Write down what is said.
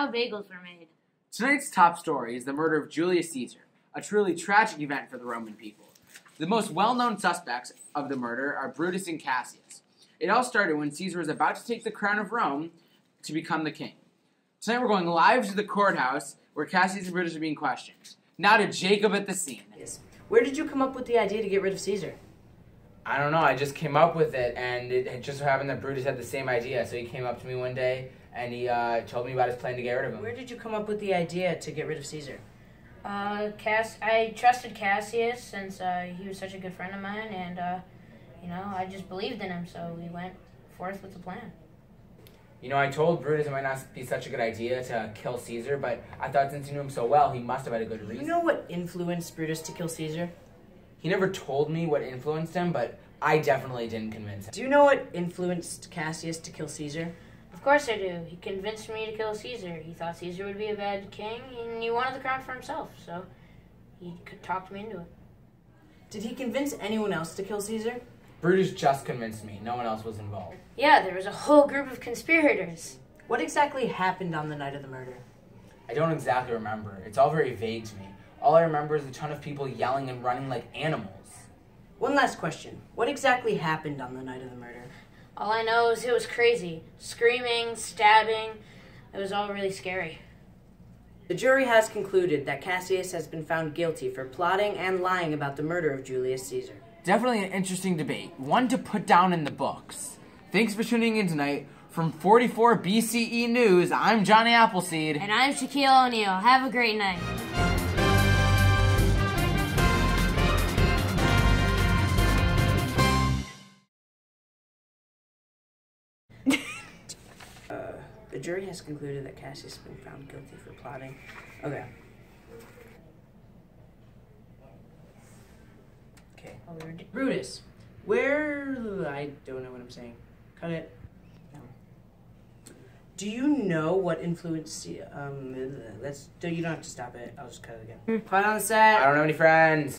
how bagels were made. Tonight's top story is the murder of Julius Caesar, a truly tragic event for the Roman people. The most well known suspects of the murder are Brutus and Cassius. It all started when Caesar was about to take the crown of Rome to become the king. Tonight we're going live to the courthouse where Cassius and Brutus are being questioned. Now to Jacob at the scene. Yes. Where did you come up with the idea to get rid of Caesar? I don't know. I just came up with it, and it, it just so happened that Brutus had the same idea. So he came up to me one day and he uh, told me about his plan to get rid of him. Where did you come up with the idea to get rid of Caesar? Uh, Cass, I trusted Cassius since uh, he was such a good friend of mine, and uh, you know, I just believed in him, so we went forth with the plan. You know, I told Brutus it might not be such a good idea to kill Caesar, but I thought since he knew him so well, he must have had a good reason. you know what influenced Brutus to kill Caesar? He never told me what influenced him, but I definitely didn't convince him. Do you know what influenced Cassius to kill Caesar? Of course I do. He convinced me to kill Caesar. He thought Caesar would be a bad king, and he wanted the crown for himself, so he could talk me into it. Did he convince anyone else to kill Caesar? Brutus just convinced me. No one else was involved. Yeah, there was a whole group of conspirators. What exactly happened on the night of the murder? I don't exactly remember. It's all very vague to me. All I remember is a ton of people yelling and running like animals. One last question. What exactly happened on the night of the murder? All I know is it was crazy. Screaming, stabbing. It was all really scary. The jury has concluded that Cassius has been found guilty for plotting and lying about the murder of Julius Caesar. Definitely an interesting debate, one to put down in the books. Thanks for tuning in tonight. From 44 BCE News, I'm Johnny Appleseed. And I'm Shaquille O'Neal. Have a great night. The jury has concluded that Cassius has been found guilty for plotting. Okay. Okay. Brutus, where I don't know what I'm saying. Cut it. No. Do you know what influenced? Um, let's. Do you don't have to stop it. I'll just cut it again. Quiet on the set. I don't have any friends.